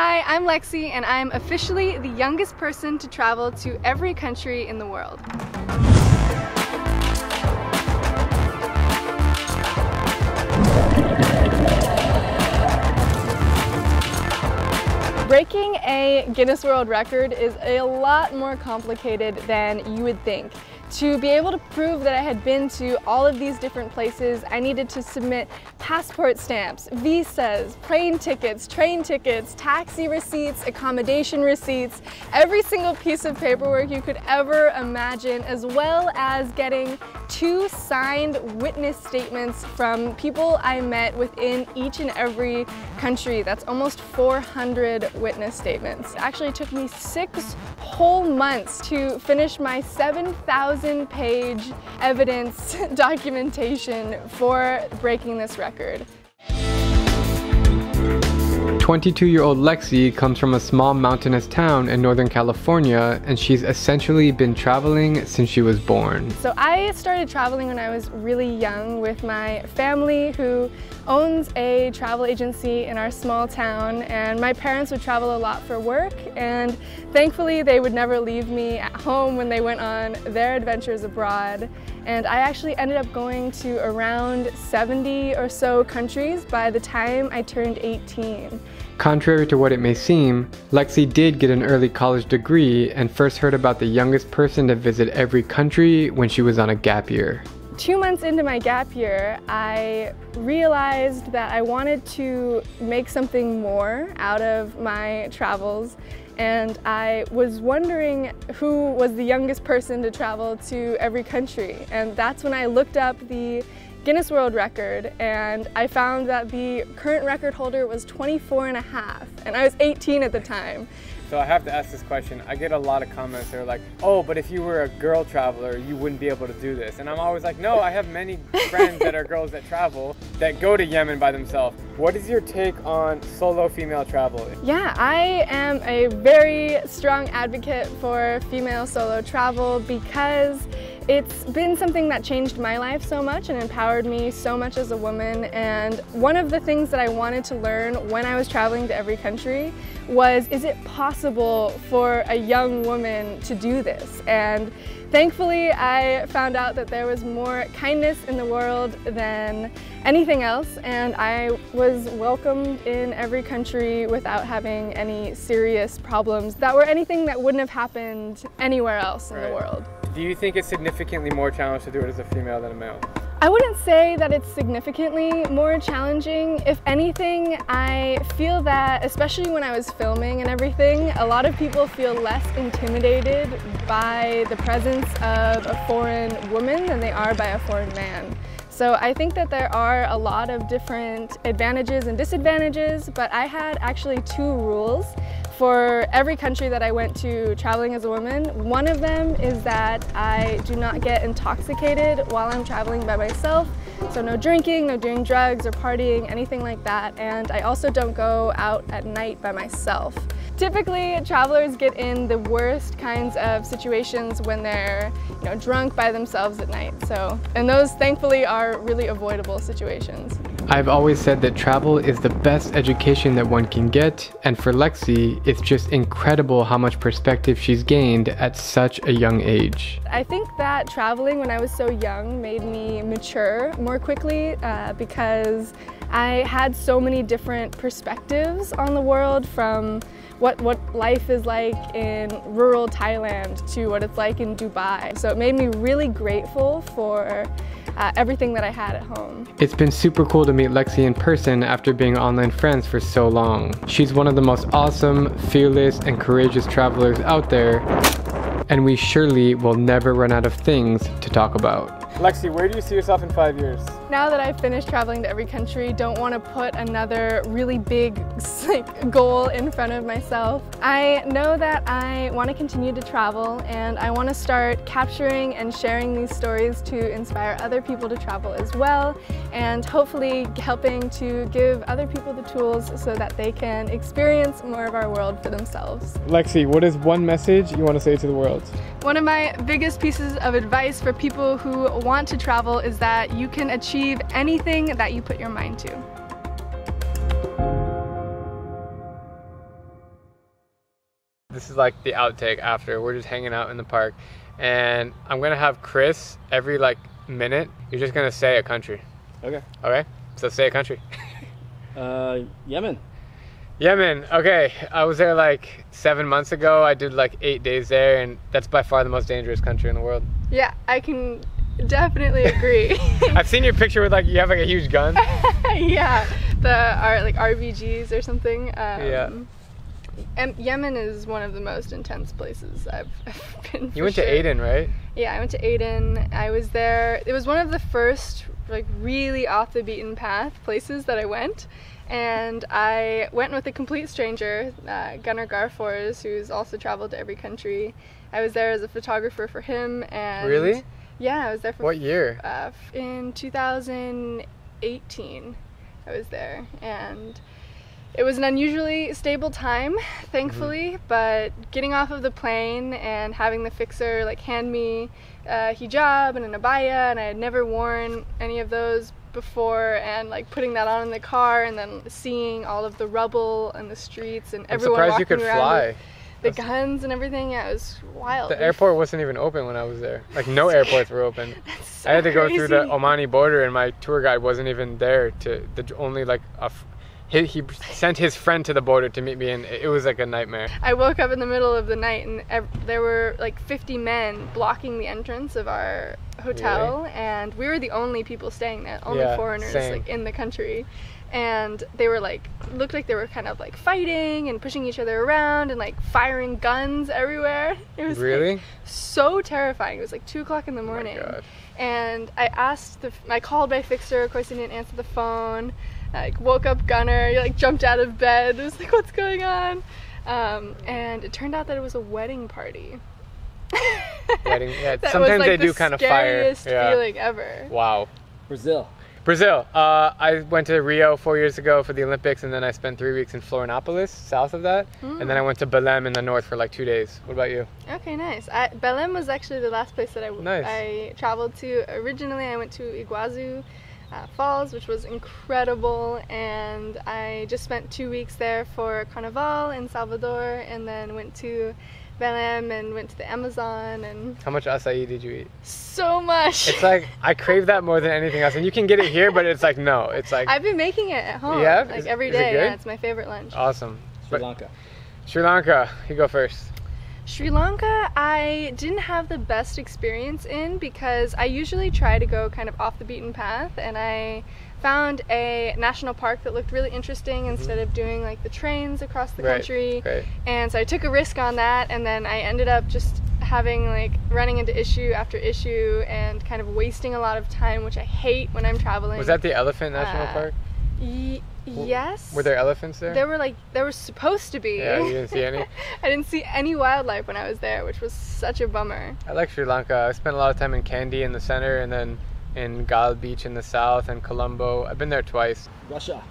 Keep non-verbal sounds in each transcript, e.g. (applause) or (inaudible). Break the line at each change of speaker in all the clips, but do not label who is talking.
Hi, I'm Lexie and I'm officially the youngest person to travel to every country in the world. Breaking a Guinness World Record is a lot more complicated than you would think. To be able to prove that I had been to all of these different places, I needed to submit passport stamps, visas, plane tickets, train tickets, taxi receipts, accommodation receipts, every single piece of paperwork you could ever imagine, as well as getting two signed witness statements from people I met within each and every country. That's almost 400 witness statements. It actually took me six whole months to finish my 7,000 page evidence (laughs) documentation for breaking this record.
22-year-old Lexie comes from a small mountainous town in Northern California and she's essentially been traveling since she was born.
So I started traveling when I was really young with my family who owns a travel agency in our small town and my parents would travel a lot for work and thankfully they would never leave me at home when they went on their adventures abroad and I actually ended up going to around 70 or so countries by the time I turned 18.
Contrary to what it may seem, Lexie did get an early college degree and first heard about the youngest person to visit every country when she was on a gap year.
Two months into my gap year, I realized that I wanted to make something more out of my travels and I was wondering who was the youngest person to travel to every country. And that's when I looked up the Guinness World Record and I found that the current record holder was 24 and a half and I was 18 at the time.
So I have to ask this question. I get a lot of comments that are like, oh, but if you were a girl traveler, you wouldn't be able to do this. And I'm always like, no, I have many (laughs) friends that are girls that travel that go to Yemen by themselves. What is your take on solo female travel?
Yeah, I am a very strong advocate for female solo travel because it's been something that changed my life so much and empowered me so much as a woman and one of the things that I wanted to learn when I was traveling to every country was is it possible for a young woman to do this and thankfully I found out that there was more kindness in the world than anything else and I was welcomed in every country without having any serious problems that were anything that wouldn't have happened anywhere else in the world.
Do you think it's significantly more challenging to do it as a female than a male?
I wouldn't say that it's significantly more challenging. If anything, I feel that, especially when I was filming and everything, a lot of people feel less intimidated by the presence of a foreign woman than they are by a foreign man. So I think that there are a lot of different advantages and disadvantages, but I had actually two rules for every country that I went to traveling as a woman. One of them is that I do not get intoxicated while I'm traveling by myself. So no drinking, no doing drugs or partying, anything like that. And I also don't go out at night by myself. Typically, travelers get in the worst kinds of situations when they're you know, drunk by themselves at night. So, and those thankfully are really avoidable situations.
I've always said that travel is the best education that one can get, and for Lexie, it's just incredible how much perspective she's gained at such a young age.
I think that traveling when I was so young made me mature more quickly uh, because I had so many different perspectives on the world from what, what life is like in rural Thailand to what it's like in Dubai. So it made me really grateful for uh, everything that I had at home.
It's been super cool to meet Lexie in person after being online friends for so long. She's one of the most awesome, fearless, and courageous travelers out there, and we surely will never run out of things to talk about.
Lexie, where do you see yourself in five years?
Now that I've finished traveling to every country, don't want to put another really big (laughs) like, goal in front of myself. I know that I want to continue to travel and I want to start capturing and sharing these stories to inspire other people to travel as well and hopefully helping to give other people the tools so that they can experience more of our world for themselves.
Lexie, what is one message you want to say to the world?
One of my biggest pieces of advice for people who want to travel is that you can achieve anything that you put your mind to.
this is like the outtake after. We're just hanging out in the park, and I'm gonna have Chris every like minute. You're just gonna say a country.
Okay.
Okay. So say a country. (laughs)
Uh, Yemen.
Yemen. Okay. I was there like seven months ago. I did like eight days there, and that's by far the most dangerous country in the world.
Yeah, I can definitely agree. (laughs)
I've seen your picture with like you have like a huge gun. (laughs)
yeah, the are like RPGs or something. Um,
Yeah.
And Yemen is one of the most intense places I've, (laughs) I've been.
You went
sure.
to Aden, right?
Yeah, I went to Aden. I was there. It was one of the first like really off the beaten path places that I went. And I went with a complete stranger, uh, Gunnar Garfors, who's also traveled to every country. I was there as a photographer for him, and
Really?
Yeah, I was there for
What year?
uh, in 2018 i was there and it was an unusually stable time thankfully but getting off of the plane and having the fixer like hand me a hijab and an abaya and i had never worn any of those before and like putting that on in the car and then seeing all of the rubble and the streets and
I'm
everyone
surprised
walking
you could
around
fly.
with the guns and everything yeah it was wild
The airport wasn't even open when I was there. Like no (laughs) airports were open. (laughs) I had to go through the. Omani border, and my tour guide wasn't even there to the only like a. He, he sent his friend to the border to meet me, and it was like a nightmare.
I woke up in the middle of the night and ev- there were like 50 men blocking the entrance of our hotel, and we were the only people staying there, only
Yeah,
foreigners
same.
like in the country. And they were like, looked like they were kind of like fighting and pushing each other around and like firing guns everywhere. It was like,
Really?
so terrifying. It was like two o'clock in the
Oh my
morning.
God.
And I asked the, I called my fixer. Of course, he didn't answer the phone. I like woke up Gunnar. He like jumped out of bed. It was like, what's going on? Um, and it turned out that it was a wedding party.
Wedding- yeah, (laughs)
that
sometimes
was, like,
they
the
do kind of fire,
scariest
yeah.
feeling ever.
Wow.
Brazil.
Brazil. Uh, I went to Rio four years ago for the Olympics, and then I spent three weeks in Florianopolis, south of that, and then I went to Belém in the north for like two days. What about you?
Okay, nice. I, Belém was actually the last place that I,
Nice.
I traveled to. Originally, I went to Iguazu uh, Falls, which was incredible, and I just spent two weeks there for Carnival in Salvador, and then went to Belém and went to the Amazon, and
How much acai did you eat?
so much.
It's like I crave that more than anything else, and you can get it here, but it's like no, it's like
I've been making it at home,
Yeah?
like
Is-
every
is it
Yeah, it's my favorite lunch.
awesome.
Sri
But-
Lanka.
Sri Lanka, you go first.
Sri Lanka, I didn't have the best experience in because I usually try to go kind of off the beaten path, and I found a national park that looked really interesting instead of doing like the trains across the
Right,
country.
right.
And so I took a risk on that, and then I ended up just having like running into issue after issue and kind of wasting a lot of time, which I hate when I'm traveling.
Was that the Elephant National
Uh,
Park?
Y- yes.
Were there elephants there?
There were like there was supposed to be.
Yeah, you didn't see any? (laughs)
I didn't see any wildlife when I was there, which was such a bummer.
I like Sri Lanka. I spent a lot of time in Kandy in the center, and then in Galle Beach in the south, and Colombo. I've been there twice.
Russia.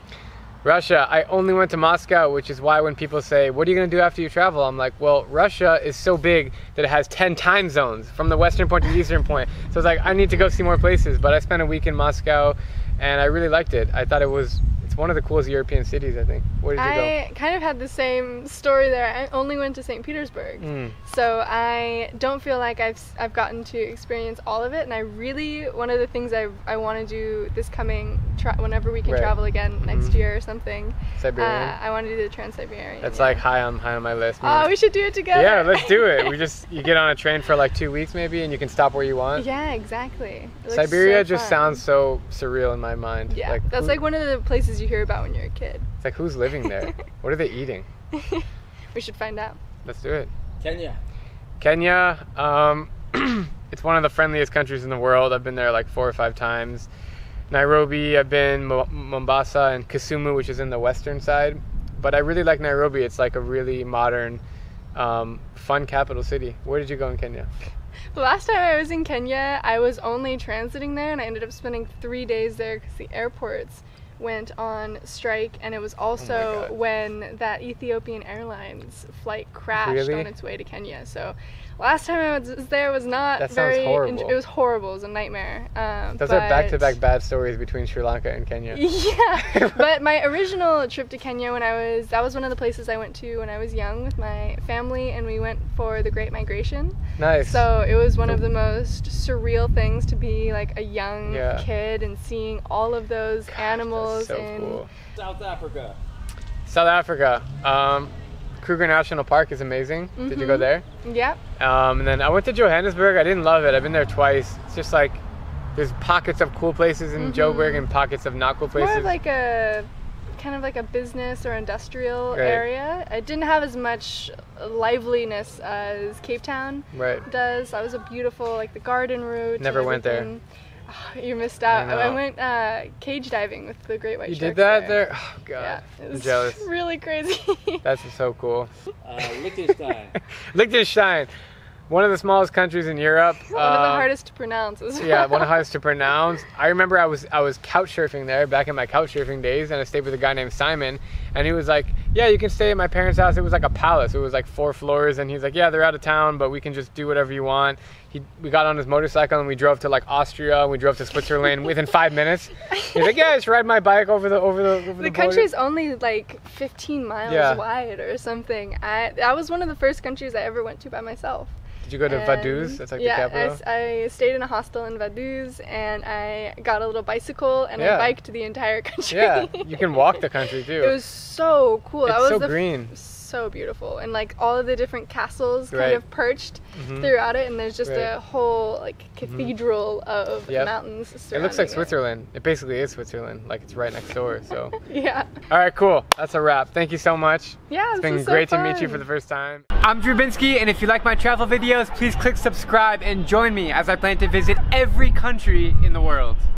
Russia, I only went to Moscow, which is why when people say, What are you going to do after you travel? I'm like, Well, Russia is so big that it has 10 time zones from the western point to the eastern point. So it's like, I need to go see more places. But I spent a week in Moscow and I really liked it. I thought it was, one of the coolest European cities, I think. Where did you go?
I kind of had the same story there. I only went to St. Petersburg.
Mm.
So I don't feel like I've I've gotten to experience all of it, and I really one of the things I I want to do this coming tra- whenever we can
Right.
travel again next
Mhm.
year or something.
Siberian.
Uh, I want to do the Trans Siberian.
That's
yeah.
like high on high on my list.
Oh, we should do it together.
yeah, let's do it. We (laughs) just you get on a train for like two weeks maybe, and you can stop where you want.
yeah, exactly.
Siberia
so
just sounds so surreal in my mind.
Yeah, that's like one of the places you hear about when you're a kid.
It's like who's living there? (laughs) what are they eating?
we should find out.
Let's do it.
Kenya.
Kenya, um, (clears throat) it's one of the friendliest countries in the world. I've been there like four or five times. Nairobi, I've been Mo- Mombasa and Kisumu, which is in the western side. But I really like Nairobi. It's like a really modern, um, fun capital city. Where did you go in Kenya?
The last time I was in Kenya, I was only transiting there, and I ended up spending three days there because the airports went on strike, and it was oh also
God.
when that Ethiopian Airlines flight crashed
Really?
on its way to Kenya. So last time I was there was not
That sounds
very.
horrible.
it was horrible. It was a nightmare. Um,
Those are back-to-back bad stories between Sri Lanka and Kenya. (laughs)
Yeah, (laughs) but my original trip to Kenya when I was that was one of the places I went to when I was young with my family, and we went for the Great Migration.
Nice.
So it was one of the most surreal things to be like a young
Yeah.
kid and seeing all of those
That's
animals
so
and
cool.
South Africa.
South Africa. Um, Kruger National Park is amazing. Did you go
Mhm.
there?
yeah,
Um, and then I went to Johannesburg. I didn't love it. I've been there twice. It's just like there's pockets of cool places in Joburg and pockets of not cool places.
more of like a kind of like a business or industrial
Right.
area. It didn't have as much liveliness as Cape Town
right.
does. That was a beautiful like the garden route.
Never went there.
Everything. (sighs) Oh, you missed out.
I
I, went uh, cage diving with the great white
You
sharks
did that there? Oh
Yeah,
god.
it
I'm
was
jealous. (laughs)
really crazy.
That's so cool. (laughs)
Uh, Liechtenstein. (laughs)
Liechtenstein, one of the smallest countries in Europe. (laughs)
one of the
Um,
hardest to pronounce as well.
yeah, one of the hardest to pronounce. I remember I was I was couch surfing there back in my couch surfing days, and I stayed with a guy named Simon, and he was like, "Yeah, you can stay at my parents' house. It was like a palace. It was like four floors, and he's like, "Yeah, they're out of town, but we can just do whatever you want." He we got on his motorcycle and we drove to like Austria, and we drove to Switzerland within (laughs) five minutes. He's like, "Yeah, just ride my bike over the over the over the,
the
border."
country's only like 15 miles
Yeah.
wide or something. I that was one of the first countries I ever went to by myself.
Did you go to
And-
Vaduz? That's like
yeah,
the
I
capital.
s- I, stayed in a hostel in Vaduz and I got a little bicycle and
Yeah.
I biked the entire country.
yeah, you can walk the (laughs) country too.
it was so cool. that
It's
was
so
the f-
green.
So beautiful and like all of the different castles kind
Right.
of perched
Mhm.
throughout it and there's just
Right.
a whole like cathedral of
Yep.
mountains
It looks like Switzerland. It basically is Switzerland. Like it's right next door. So. (laughs)
Yeah.
All right, cool. That's a wrap. Thank you so much.
Yeah,
It's been
was so
great to meet you for the first time. I'm Drew Binsky, and if you like my travel videos, please click subscribe and join me as I plan to visit every country in the world.